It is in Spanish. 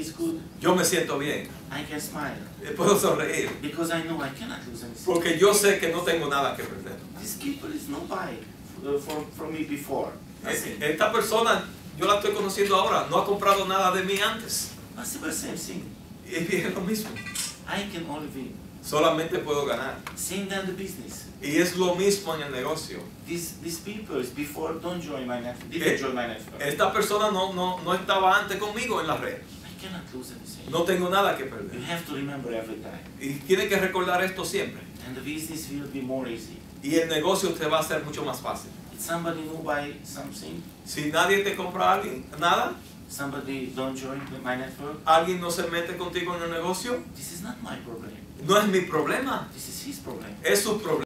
is good. yo me siento bien, I can smile eh, puedo sonreír, because I know I cannot lose anything. porque yo sé que no tengo nada que perder. This people is no buy uh, for, from me before. Eh. Esta persona, yo la estoy conociendo ahora, no ha comprado nada de mí antes. Possible same thing. Es lo mismo, I can only win. solamente puedo ganar. Same than the business. Y es lo mismo en el negocio. These these people before don't join my network. Eh, Didn't join my network. Esta persona no, no, no estaba antes conmigo en la red. Cannot lose anything. No tengo nada que You perder. have to remember every time. Y tiene que recordar esto siempre. And the business will be more easy. Y el negocio te va a ser mucho más fácil. If somebody new buy something, Si nadie te compra alguien, nada, somebody don't join my network, alguien no se mete contigo en el negocio, this is not my problem. no es mi problema, This is his problem. es su problema.